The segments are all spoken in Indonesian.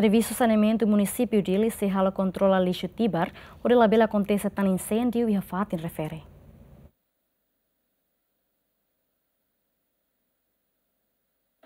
Serviço Saneamento do município de Ilha controla lixo Tibar, onde a bela acontece tan incêndio e a fatin refere.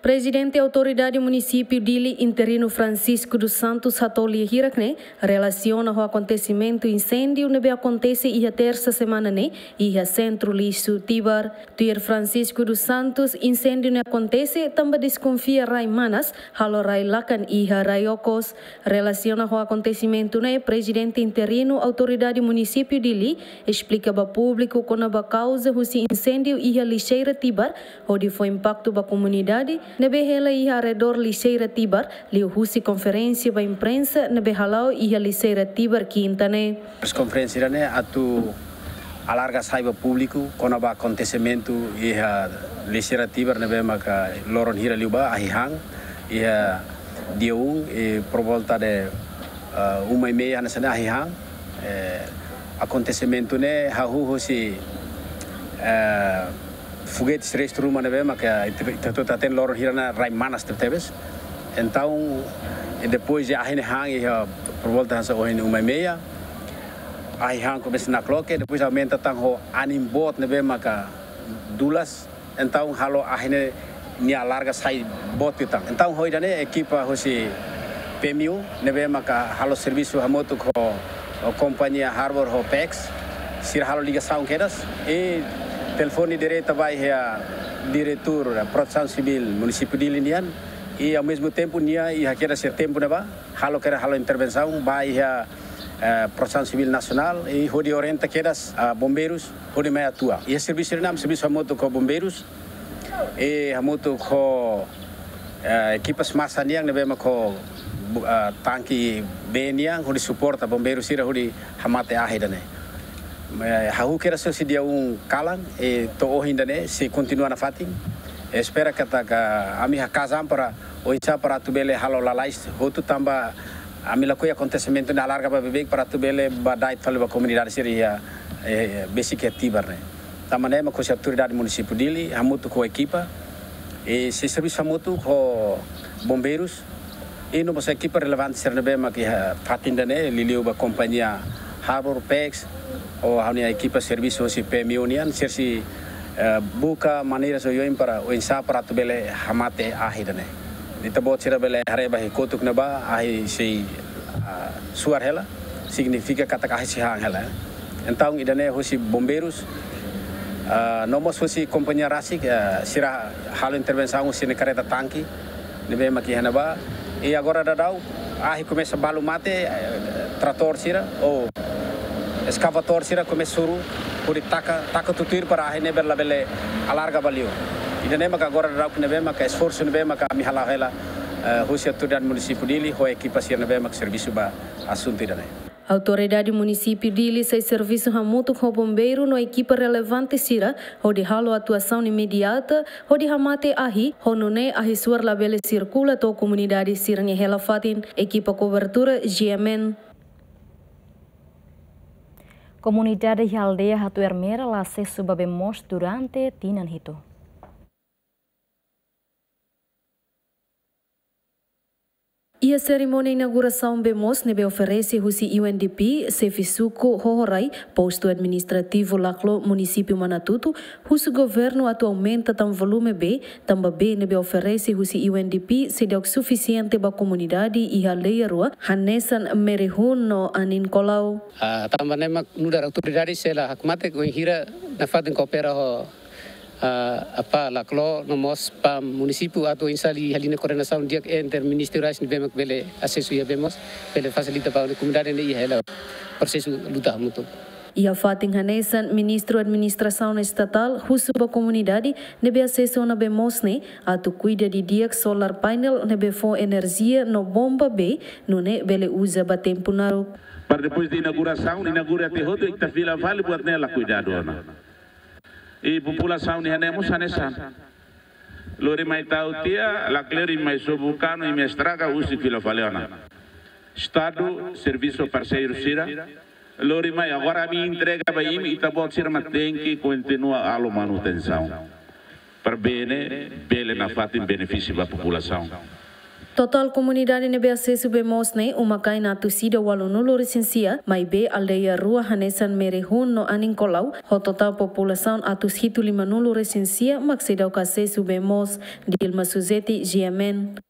Presidente da Autoridade Município Dili Interino Francisco dos Santos Hatoli Hirakne relaciona o acontecimento incêndio que acontece e a terça semana né e centro lixo Tibar. Tuir Francisco dos Santos incêndio ne acontece também desconfia Rai Manas, halo Rai Lakan e a Rai Okos. Relaciona o acontecimento né Presidente Interino Autoridade Município Dili explica para público quando a causa do incêndio e a lixeira Tibar, onde foi impacto para a comunidade Nebe hela i redor liseira tibar, liu husi conferência ba imprensa nebe halau i liseira tibar quintane. As conferências né atu alarga saiba público quando ba acontecimento i ha liseira tibar nebe maka loron hira liu ba ahihang i ha diung e por volta de uh, uma e meia na sana ahihang eh, acontecimento né ha hu husi uh, foguetes três turma na bema que itu taten lor hirana rai manas tertebes então e depois já hene hang e por volta ohin uma meia ai hang começa na cloque depois aumenta tang ho animbot na bema ka dulas. Então halo ahine nia larga sai bot tang então hoi dane equipa hosi PMU na bema ka halo serviço hamoto ko companhia Harbor Hopex sir halo ligação quedas e telefone direto vai a diretor da Proteção Civil município de Linian e ao mesmo tempo nia e aquela ser tempo né ba halo quer halo intervenção vai a Proteção Civil Nacional e onde orienta que das uh, bombeiros onde mais atua. E o serviço não serviço moto com bombeiros e a moto com uh, equipas massa niang né com uh, tanque bem suporta bombeiros ira onde hamate ahida Eh, hakukira sosidia un kalang e to o ohindane se continua na fatin. Espera kata ka ami hakazam para oitsa para tu bele halo lalais hotu tamba ami lakoi acontecimento na larga ba bebek para tu bele ba dai fale ba comunidade seria e, basic ativa né tamane ma kosi autoridade município dili hamutu ko equipa e se serviço hamutu ko bombeiros e no equipa relevante sernebe ma ki fatindane liliu ba companhia Harbor Pex o hanya equipa serviço si PMU nian sersi uh, buka maneira so para o insa para tu bele hamate ahidane dita bot sira bele hare bahi kotuk na ba ahi si suar hela significa kata kahi si hang hela então idane hosi bombeiros nomos hosi companhia rasik uh, sira halo intervenção si ne careta tanki nebe maki hana ba. E agora dadau ahi começa balu mate trator sira ou escavator sira come suru puri taka taka tutir para ahine bella belle alarga balio ida ne maka agora rau ne maka esforço ne maka mi hala hela husia tudan município dili ho equipa sir ne maka serviço ba assunto ida ne Autoridade Município Dili sai serviço ramuto com bombeiro no equipa relevante sira, onde halo atuação imediata, onde hamate ahi, honone ahi suar labele circula to comunidade sira hela fatin, equipa cobertura GMN Comunidade e aldeia Ratu Hermera lá se subabemos durante Tinan Hito. A cerimônia de inauguração BEMOS nebe oferece husi UNDP Sefisuko Hohorai, posto administrativo Laclo, município Manatuto, husi governo atualmente tam volume B, tamba B nebe oferece husi UNDP se deu suficiente ba comunidade e a lei rua, hanesan merehun no anin kolau. Ah, tamba nema nudar autoridade sela hakmate ko hira na fadin kopera ho uh, apa la klo no mos pa município ato insali haline coordenação dia interministeriais ni bemak bele acesso ia bemos bele facilita pa a comunidade ni hela processo luta muito E a Fatin Hanesan, ministro Administração Estatal, Husuba Comunidade, nebe acesso na Bemosne, atu cuida de dia solar painel nebe fo energia no bomba B, no ne bele usa ba tempo naro. Para depois de inauguração, inaugura até outro, e tá fila vale buat nela cuidado, i população sauni hane musa nesa. Lori mai tau a la mais mai sobucano e me estraga usi filofaleona estado serviço parceiro sira. Lori mai agora me entrega para mim e também sira mas tem que continuar a manutenção. Para bene bele na fato em benefício da população. Total komunidade nebe acesso bemos ne umakai na tusida walu nulu resensia, mai be aldeia rua hanesan merehun no aning kolau, ho total população atus hitu lima nulu resensia, maksidau ka acesso bemos, Dilma Suzeti, GMN.